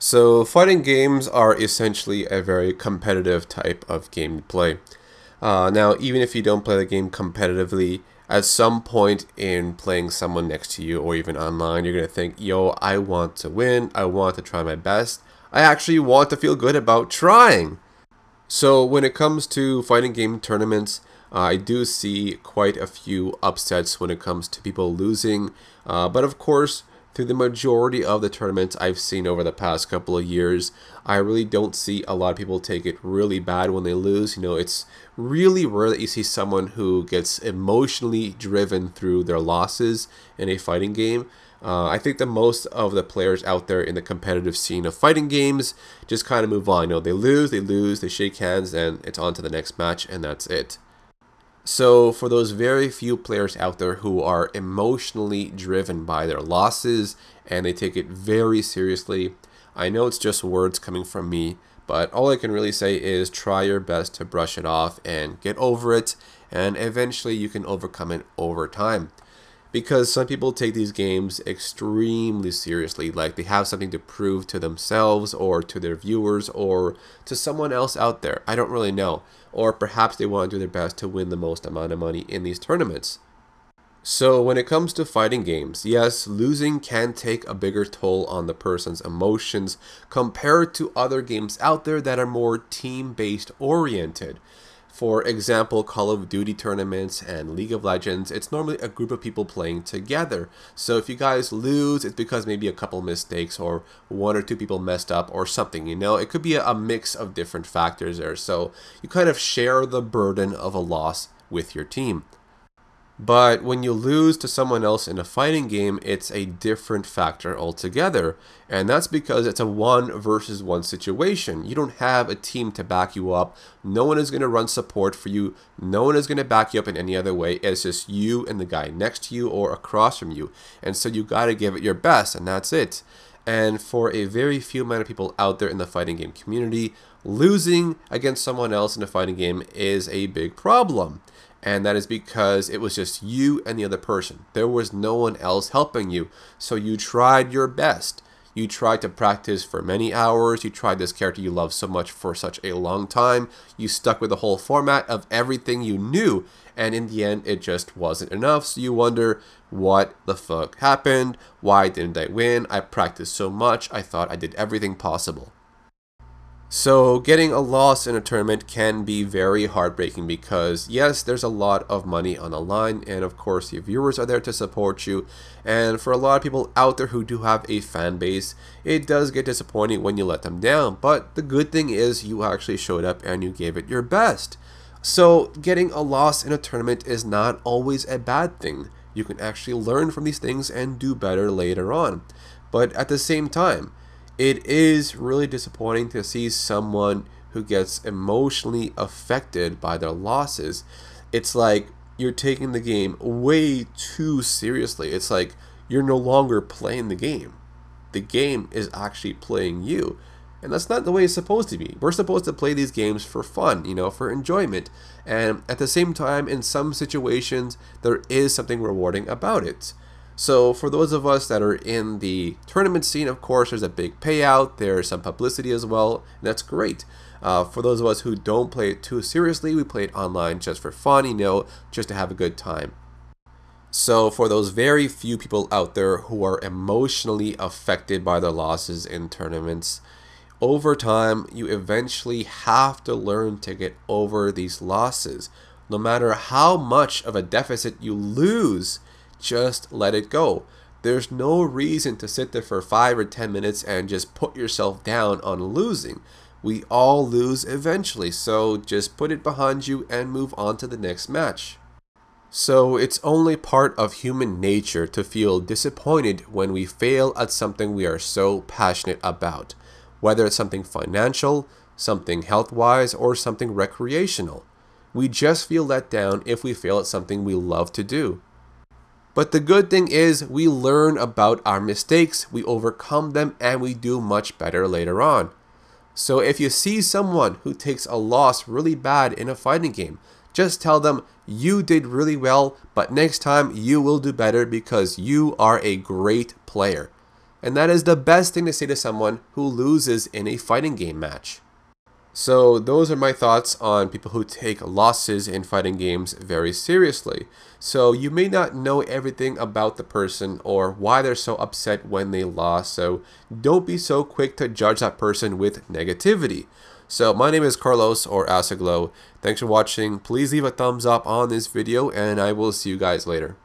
So, fighting games are essentially a very competitive type of game to play. Uh, now, even if you don't play the game competitively, at some point in playing someone next to you or even online, you're going to think, yo, I want to win. I want to try my best. I actually want to feel good about trying. So, when it comes to fighting game tournaments, uh, I do see quite a few upsets when it comes to people losing. Uh, but of course, through the majority of the tournaments I've seen over the past couple of years, I really don't see a lot of people take it really bad when they lose. You know, it's really rare that you see someone who gets emotionally driven through their losses in a fighting game. Uh, I think that most of the players out there in the competitive scene of fighting games just kind of move on. You know, they lose, they lose, they shake hands, and it's on to the next match, and that's it. So, for those very few players out there who are emotionally driven by their losses and they take it very seriously, I know it's just words coming from me, but all I can really say is try your best to brush it off and get over it, and eventually you can overcome it over time because some people take these games extremely seriously like they have something to prove to themselves or to their viewers or to someone else out there. I don't really know. Or perhaps they want to do their best to win the most amount of money in these tournaments. So when it comes to fighting games yes losing can take a bigger toll on the person's emotions compared to other games out there that are more team based oriented for example, Call of Duty tournaments and League of Legends, it's normally a group of people playing together. So if you guys lose, it's because maybe a couple mistakes or one or two people messed up or something, you know? It could be a, mix of different factors there. So you kind of share the burden of a loss with your team. But when you lose to someone else in a fighting game, it's a different factor altogether. And that's because it's a one versus one situation. You don't have a team to back you up. No one is going to run support for you. No one is going to back you up in any other way. It's just you and the guy next to you or across from you. And so you got to give it your best, and that's it. And for a very few amount of people out there in the fighting game community, losing against someone else in a fighting game is a big problem and that is because it was just you and the other person. There was no one else helping you, so you tried your best. You tried to practice for many hours. You tried this character you love so much for such a long time. You stuck with the whole format of everything you knew, and in the end, it just wasn't enough. So you wonder, what the fuck happened? Why didn't I win? I practiced so much. I thought I did everything possible. So, getting a loss in a tournament can be very heartbreaking because, yes, there's a lot of money on the line, and of course, your viewers are there to support you. And for a lot of people out there who do have a fan base, it does get disappointing when you let them down. But the good thing is, you actually showed up and you gave it your best. So, getting a loss in a tournament is not always a bad thing. You can actually learn from these things and do better later on. But at the same time, it is really disappointing to see someone who gets emotionally affected by their losses. It's like you're taking the game way too seriously. It's like you're no longer playing the game. The game is actually playing you. And that's not the way it's supposed to be. We're supposed to play these games for fun, you know, for enjoyment. And at the same time, in some situations, there is something rewarding about it. So for those of us that are in the tournament scene, of course, there's a big payout. There's some publicity as well, and that's great. Uh, for those of us who don't play it too seriously, we play it online just for fun, you know, just to have a good time. So for those very few people out there who are emotionally affected by their losses in tournaments, over time, you eventually have to learn to get over these losses. No matter how much of a deficit you lose, just let it go. There's no reason to sit there for five or ten minutes and just put yourself down on losing. We all lose eventually, so just put it behind you and move on to the next match. So it's only part of human nature to feel disappointed when we fail at something we are so passionate about, whether it's something financial, something health wise, or something recreational. We just feel let down if we fail at something we love to do. But the good thing is we learn about our mistakes, we overcome them, and we do much better later on. So if you see someone who takes a loss really bad in a fighting game, just tell them you did really well, but next time you will do better because you are a great player. And that is the best thing to say to someone who loses in a fighting game match. So those are my thoughts on people who take losses in fighting games very seriously. So you may not know everything about the person or why they're so upset when they lost. So don't be so quick to judge that person with negativity. So my name is Carlos or AcidGlow. Thanks for watching. Please leave a thumbs up on this video and I will see you guys later.